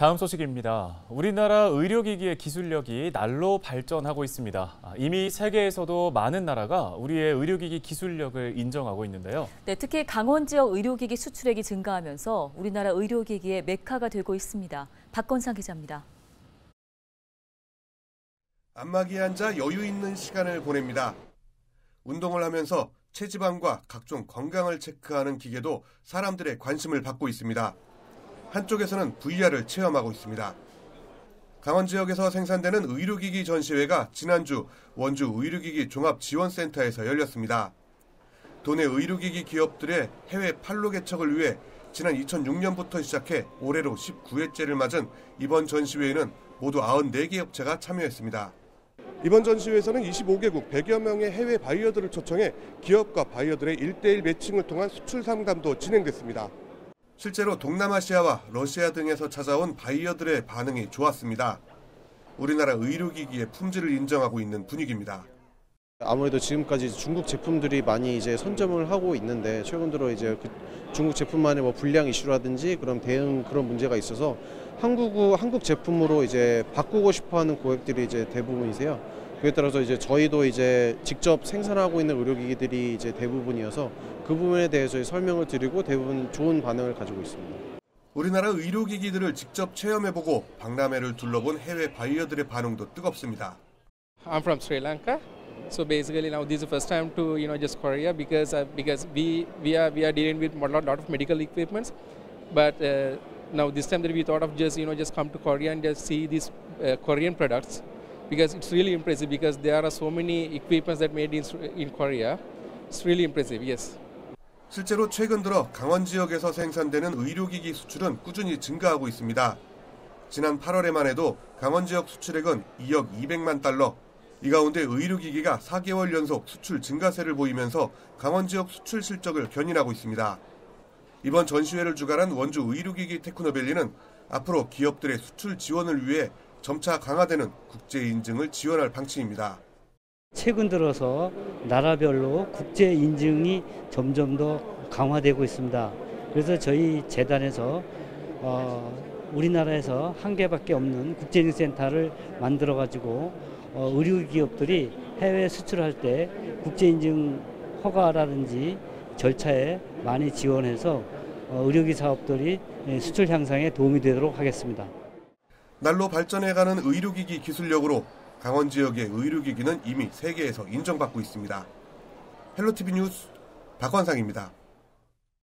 다음 소식입니다. 우리나라 의료기기의 기술력이 날로 발전하고 있습니다. 아, 이미 세계에서도 많은 나라가 우리의 의료기기 기술력을 인정하고 있는데요. 네, 특히 강원 지역 의료기기 수출액이 증가하면서 우리나라 의료기기의 메카가 되고 있습니다. 박건상 기자입니다. 안마기에 앉아 여유 있는 시간을 보냅니다. 운동을 하면서 체지방과 각종 건강을 체크하는 기계도 사람들의 관심을 받고 있습니다. 한쪽에서는 VR을 체험하고 있습니다. 강원 지역에서 생산되는 의료기기 전시회가 지난주 원주 의료기기 종합지원센터에서 열렸습니다. 도내 의료기기 기업들의 해외 판로 개척을 위해 지난 2006년부터 시작해 올해로 19회째를 맞은 이번 전시회에는 모두 94개 업체가 참여했습니다. 이번 전시회에서는 25개국 100여 명의 해외 바이어들을 초청해 기업과 바이어들의 1대1 매칭을 통한 수출 상담도 진행됐습니다. 실제로 동남아시아와 러시아 등에서 찾아온 바이어들의 반응이 좋았습니다. 우리나라 의료기기의 품질을 인정하고 있는 분위기입니다. 아무래도 지금까지 중국 제품들이 많이 이제 선점을 하고 있는데 최근 들어 이제 그 중국 제품만의 뭐 불량 이슈라든지 그런 대응 그런 문제가 있어서 한국 한국 제품으로 이제 바꾸고 싶어하는 고객들이 이제 대부분이세요. 그에 따라서 이제 저희도 이제 직접 생산하고 있는 의료기기들이 이제 대부분이어서 그 부분에 대해서 설명을 드리고 대부분 좋은 반응을 가지고 있습니다. 우리나라 의료기기들을 직접 체험해보고 박람회를 둘러본 해외 바이어들의 반응도 뜨겁습니다. I'm from Sri Lanka. So basically now this is the first time to you know just Korea because uh, because we we are we are dealing with a lot, lot of medical equipments, but uh, now this time that we thought of just you know just come to Korea and just see these uh, Korean products because it's really impressive because there are so many equipments that made in, in Korea. It's really impressive, yes. 실제로 최근 들어 강원 지역에서 생산되는 의료기기 수출은 꾸준히 증가하고 있습니다. 지난 8월에만 해도 강원 지역 수출액은 2억 200만 달러. 이 가운데 의료기기가 4개월 연속 수출 증가세를 보이면서 강원 지역 수출 실적을 견인하고 있습니다. 이번 전시회를 주관한 원주 의료기기 테크노밸리는 앞으로 기업들의 수출 지원을 위해 점차 강화되는 국제 인증을 지원할 방침입니다. 최근 들어서 나라별로 국제 인증이 점점 더 강화되고 있습니다. 그래서 저희 재단에서 어, 우리나라에서 한 개밖에 없는 국제 인증 센터를 만들어 가지고 어, 의료 기업들이 해외 수출할 때 국제 인증 허가라든지 절차에 많이 지원해서 어, 의료기 사업들이 수출 향상에 도움이 되도록 하겠습니다. 날로 발전해가는 의료기기 기술력으로 강원 지역의 의료기기는 이미 세계에서 인정받고 있습니다. 헬로티비 뉴스 박원상입니다.